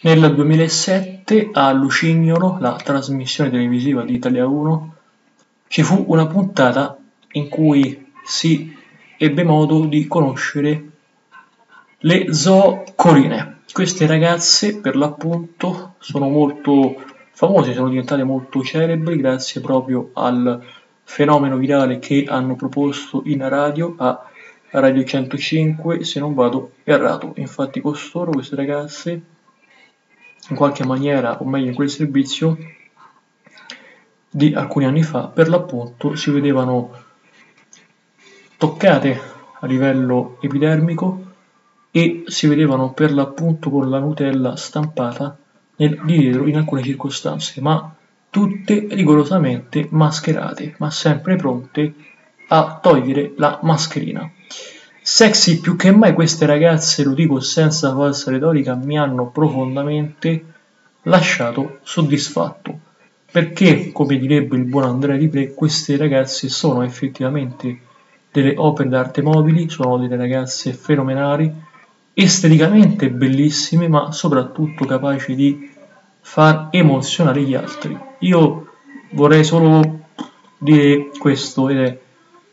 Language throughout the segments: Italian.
Nel 2007 a Lucignolo, la trasmissione televisiva di Italia 1, ci fu una puntata in cui si ebbe modo di conoscere le zoocoline. Queste ragazze, per l'appunto, sono molto famose, sono diventate molto celebri grazie proprio al fenomeno virale che hanno proposto in radio a Radio 105, se non vado errato. Infatti costoro, queste ragazze, in qualche maniera, o meglio in quel servizio, di alcuni anni fa, per l'appunto si vedevano toccate a livello epidermico e si vedevano per l'appunto con la Nutella stampata nel, di dietro in alcune circostanze, ma tutte rigorosamente mascherate, ma sempre pronte a togliere la mascherina. Sexy più che mai queste ragazze, lo dico senza falsa retorica, mi hanno profondamente lasciato soddisfatto. Perché, come direbbe il buon Andrea Di Pre, queste ragazze sono effettivamente delle opere d'arte mobili, sono delle ragazze fenomenali, esteticamente bellissime, ma soprattutto capaci di far emozionare gli altri. Io vorrei solo dire questo, ed è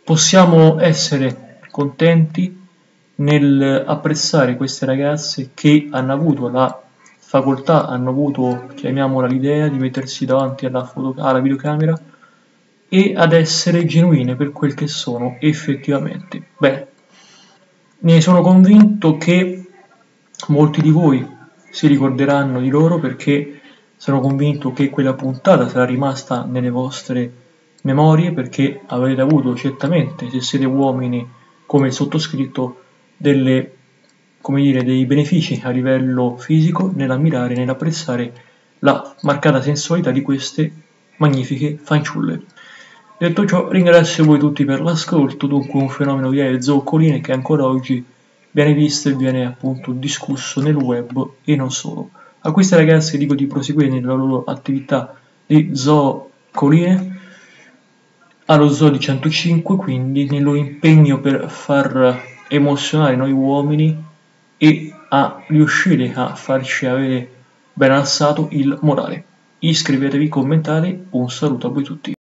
possiamo essere contenti nel apprezzare queste ragazze che hanno avuto la facoltà, hanno avuto, chiamiamola l'idea, di mettersi davanti alla, foto, alla videocamera e ad essere genuine per quel che sono effettivamente. Bene, ne sono convinto che molti di voi si ricorderanno di loro perché sono convinto che quella puntata sarà rimasta nelle vostre memorie perché avrete avuto certamente, se siete uomini, come il sottoscritto delle, come dire, dei benefici a livello fisico nell'ammirare, nell'apprezzare la marcata sensualità di queste magnifiche fanciulle. Detto ciò, ringrazio voi tutti per l'ascolto, dunque un fenomeno di zoccoline che ancora oggi viene visto e viene appunto discusso nel web e non solo. A queste ragazze dico di proseguire nella loro attività di zoocoline allo Zoo di 105, quindi nel loro impegno per far emozionare noi uomini e a riuscire a farci avere ben alzato il morale. Iscrivetevi, commentate, un saluto a voi tutti.